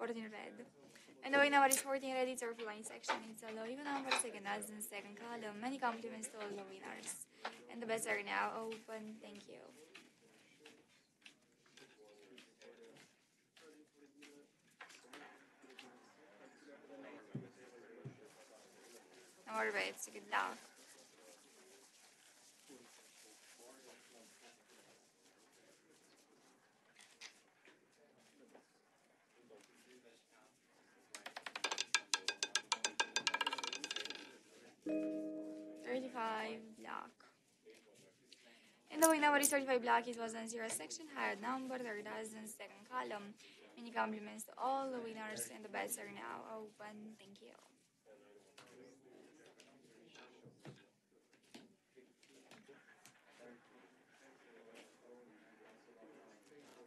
14 red. And the winner number is 14 red, it's our orphelins section. It's a low even number, second as in second column. Many compliments to all the winners. And the bets are now open. Thank you. No more bets. Good luck. The winning number is 35 black, it was on zero section, higher number, third dozen, second column. Many compliments to all the winners, and the bets are now open. Thank you.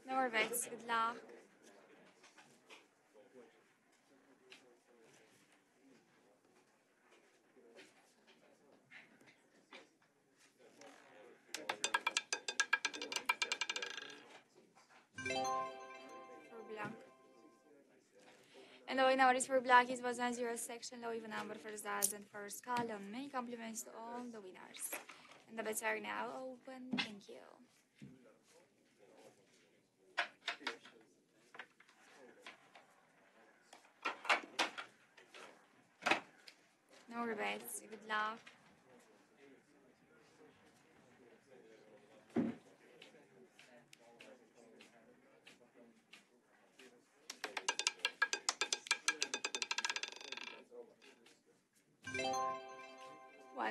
No more bets. Good luck. And the way for black is was on zero section, low even number first dozen, first column. Many compliments to all the winners. And the bets are now open. Thank you. No rebates. Good luck.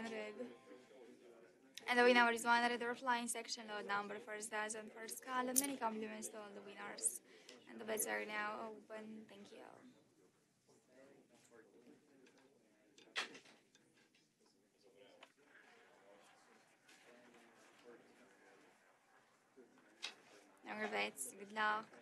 One red. And the winner is one red or orphelins section load number first dozen first column. Many compliments to all the winners. And the bets are now open. Thank you. No rebates. Good luck.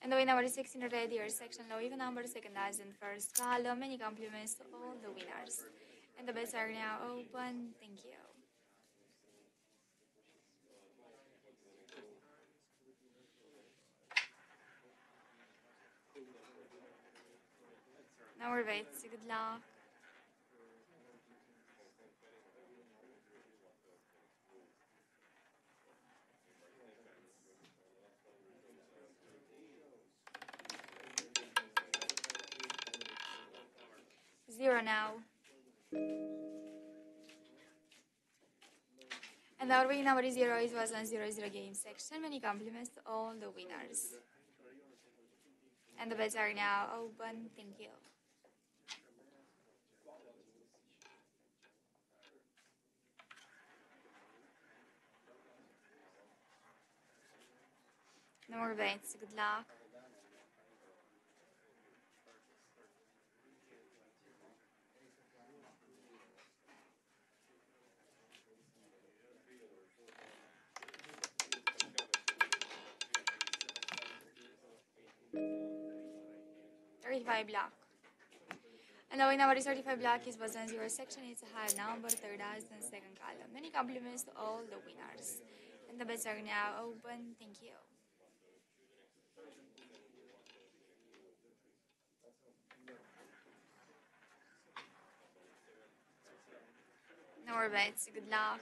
And the way number is 16 red, your section low even number, second in first column. Many compliments to all the winners. And the bets are now open. Thank you. No rebates. Good luck. Zero now. And our winning number is zero. It was on zero zero game section. Many compliments to all the winners. And the bets are now open. Thank you. No more bets. Good luck. Black. And the winning number is 35 black is was on zero section. It's a high number, third as and second column. Many compliments to all the winners. And the bets are now open. Thank you. No more bets. Good luck.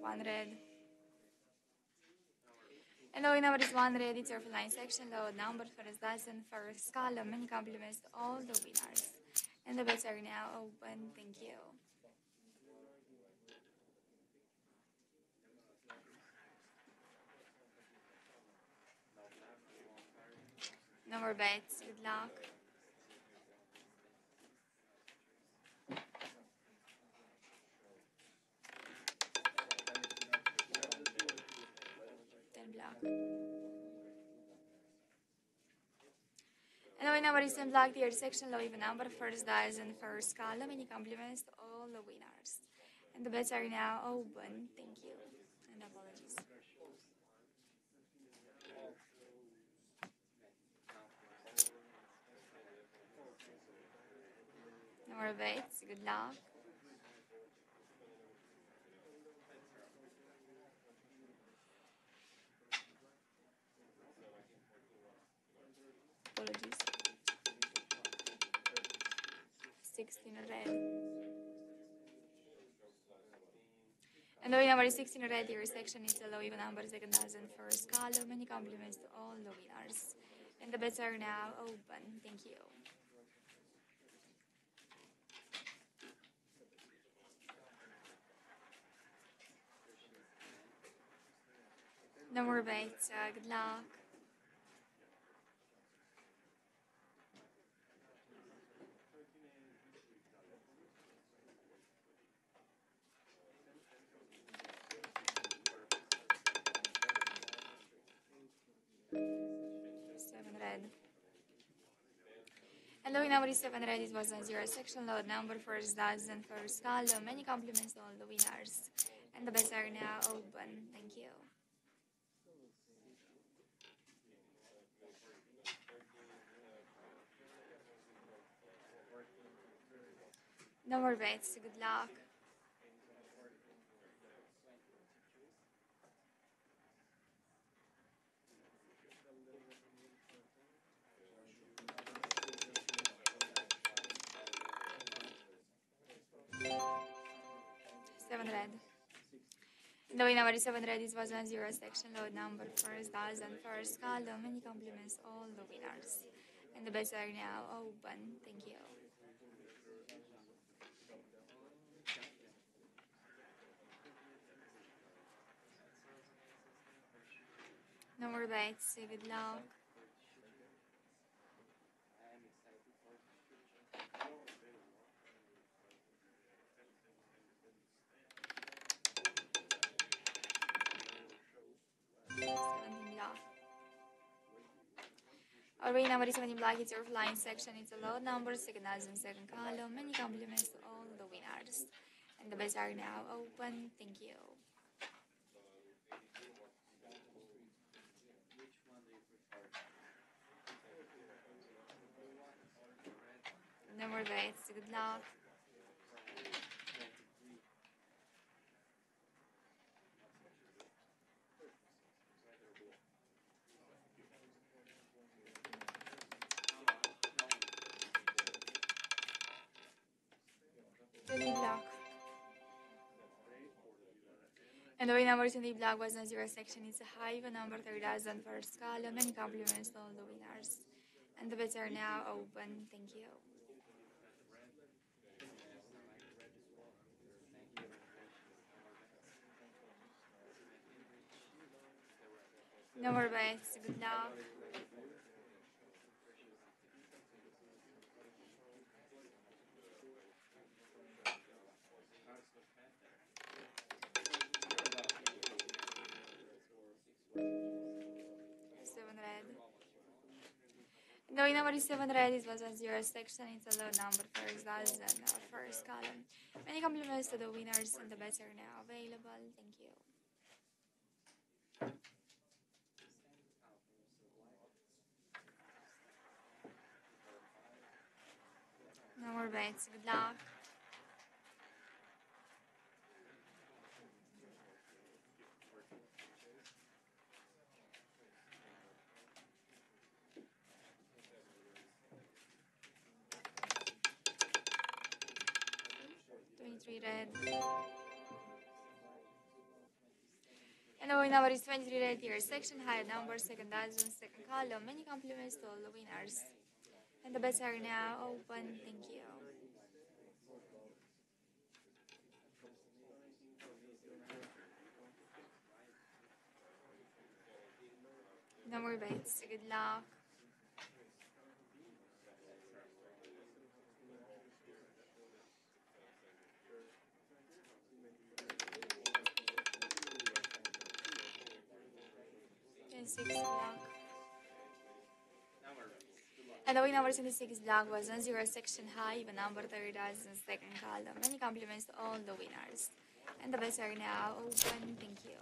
One red. And the number is one red. It's your line section. Load number first dozen first column. Many compliments to all the winners. And the bets are now open. Thank you. No more bets. Good luck. Is in black, the section even number, first dice and first column. Many compliments to all the winners. And the bets are now open. Thank you. And apologies. No more bets. Good luck. 16 red. And the number is 16 red, your section is a low even number, second dozen, first column. Many compliments to all the winners. And the bets are now open. Thank you. No more bets. Uh, good luck. Hello, number is seven red. It was a zero section load number first dozen first column. Many compliments to all the winners. And the bets are now open. Thank you. No more bets. Good luck. Seven red. Way number seven red is was one zero section load number first dozen first column. Many compliments all the winners. And the bets are now open. Thank you. No more bets. Good luck. Number is 17 black, it's your orphelins section, it's a low number, second as in second column. Many compliments to all the winners. And the bets are now open. Thank you. More bets. Good luck. Black. And the way number 20 black was in zero section. It's a high number 3000 first column. Many compliments to all the winners. And the bets are now open. Thank you. More bets. Good luck. No, number seven red. It was zero section. It's a low number first dozen uh, first column. Many compliments to the winners and the bets are now available. Thank you. No more bets. Good luck. Red. And the winner is 23 red here. Section high number, second dozen, second column. Many compliments to all the winners. And the bets are now open. Thank you. No more bets. Good luck. And the winner number 26 black was on zero section high, even number 30 does in second column. Many compliments to all the winners. And the bets are now open. Thank you.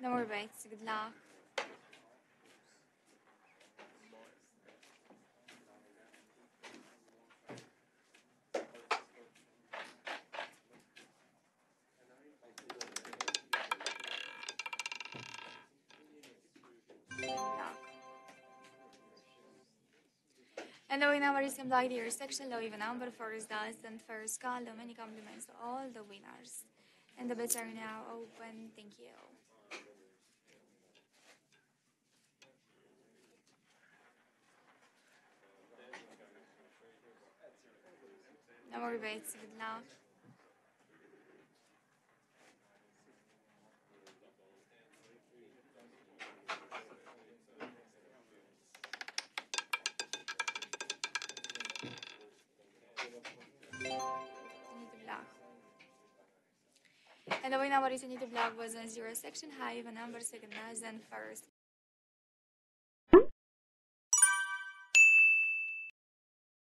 No more bets. Good. Luck. And the winner is black dear section low even number first does and first column. Many compliments to all the winners. And the bets are now open. Thank you. No more bets. Good luck. And the winner is Anita Black was on zero section high, even number second as and first